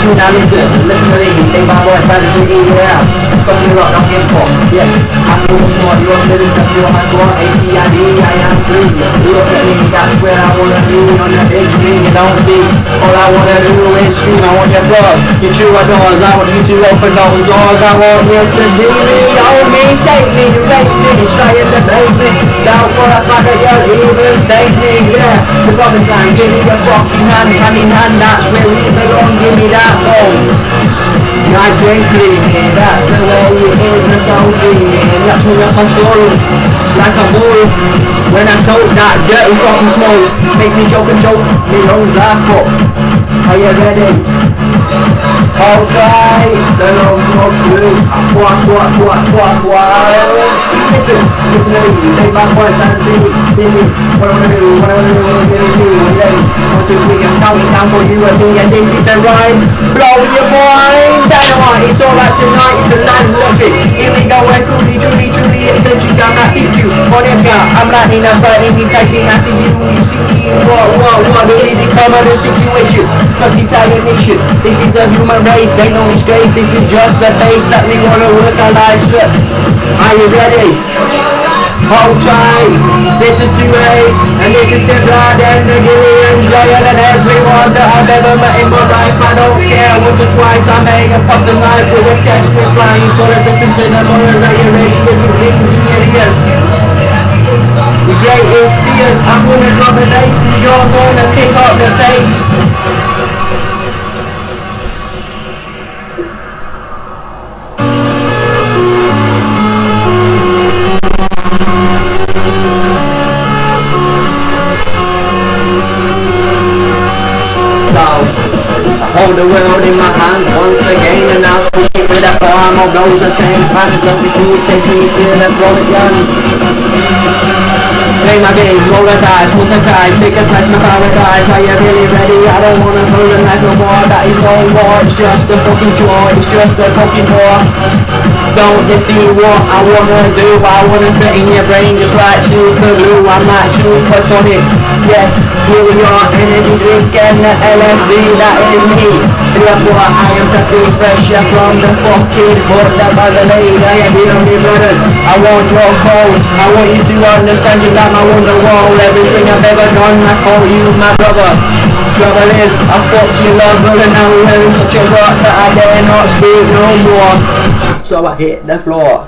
tune now, listen Listen to me, take my voice, fantasy, yeah Fucking rock, not give fuck, yes I still more, you're living to feel my core A-T-I-D, I am free You look at me, that's where I wanna be On the big screen, you don't see All I wanna do is scream, I want your applause You chew my doors, I want you to open those doors I want you to see me, hold me, take me You rape me, try and debate me Don't wanna fuck you even take me, yeah The promised land, give me your fucking hand hand in hand, that's where we belong, give me that phone. Nice and clean, that's the way it is, how we That's when my story, like a bull. When I told that dirty fucking smoke, makes me joke and joke, me lungs are fucked. Are you ready? Hold tight, the long walk through. Quack, quack, quack, quack, quack. Listen, listen to me, take my voice and see. Busy, what I wanna do, what I wanna do, what I'm gonna do. I'm ready. One, two, three, I'm counting down for you and me, and this is the rhyme. Blow your mind, dynamite. It's alright tonight, it's a live electric. Here we go, and Julie, Julie, Julie, it's the chick I'm not you. Monica, I'm lightning, I'm burning, enticing, I see you, you see me. What, of the situation. The entire nation, this is the human race, ain't no disgrace. This is just the base that we wanna work our lives with. Are you ready? Hold tight, this is 2A, and this is the blood and the Gillian Jail and everyone that I've ever met in my life. I don't care, once or twice I may have passed a life with a cash with flying for a listen to the moral that you're ready, listen, things and idiots. The greatest fears, I'm gonna drop a bass and you're gonna pick up the I hold the world in my hands once again and I'll sweep with a farm of those the same plans that we see take me to the promised land. Play my game, roll the dice, hold some ties, take a slice my paradise. Are you really ready? I don't wanna throw the knife no more. That is no war, it's just a fucking chore, it's just a fucking war. Don't you see what I wanna do? I wanna sit in your brain just like glue. I'm like super tonic. Yes, here we are, energy drink and the LSD, that is me. Therefore, I am tattooed pressure from the fucking border by the lady. I am here, me brothers. I want your call. I want you to understand you got my wonderwall. Everything I've ever done, I call you my brother. Trouble is, I fucked your lover and now we're in such a rot that I dare not speak no more. So I hit the floor.